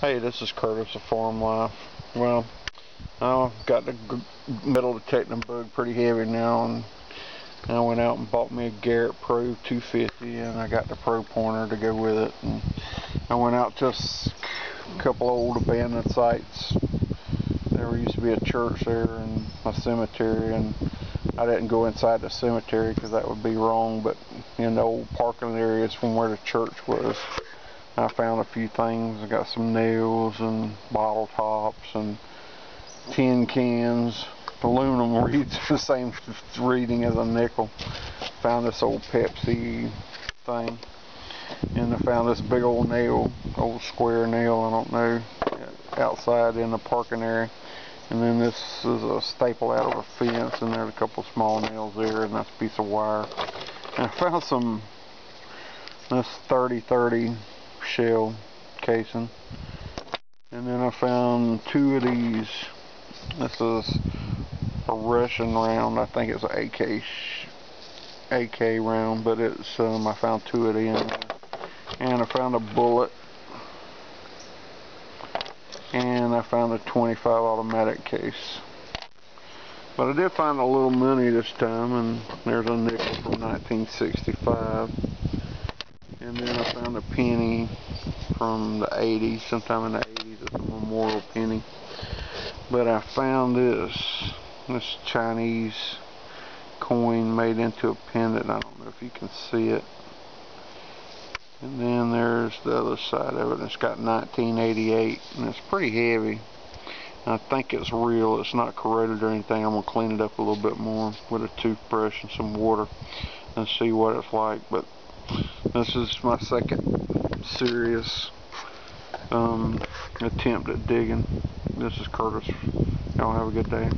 Hey, this is Curtis of Farm Life. Well, I've got the metal detecting bug pretty heavy now, and I went out and bought me a Garrett Pro 250, and I got the Pro pointer to go with it. And I went out to a couple old abandoned sites. There used to be a church there and a cemetery, and I didn't go inside the cemetery because that would be wrong, but in the old parking areas from where the church was, I found a few things. I got some nails and bottle tops and tin cans. Aluminum reads the same reading as a nickel. Found this old Pepsi thing. And I found this big old nail, old square nail, I don't know, outside in the parking area. And then this is a staple out of a fence, and there's a couple small nails there, and that's a piece of wire. And I found some, this 3030 shell casing. And then I found two of these. This is a Russian round. I think it's an AK AK round, but it's um, I found two of them. And I found a bullet. And I found a 25 automatic case. But I did find a little money this time, and there's a nickel from 1965 and then I found a penny from the 80s, sometime in the 80s, it's a memorial penny. But I found this, this Chinese coin made into a pendant. I don't know if you can see it. And then there's the other side of it. It's got 1988, and it's pretty heavy. I think it's real. It's not corroded or anything. I'm going to clean it up a little bit more with a toothbrush and some water and see what it's like. But this is my second serious um, attempt at digging. This is Curtis. Y'all have a good day.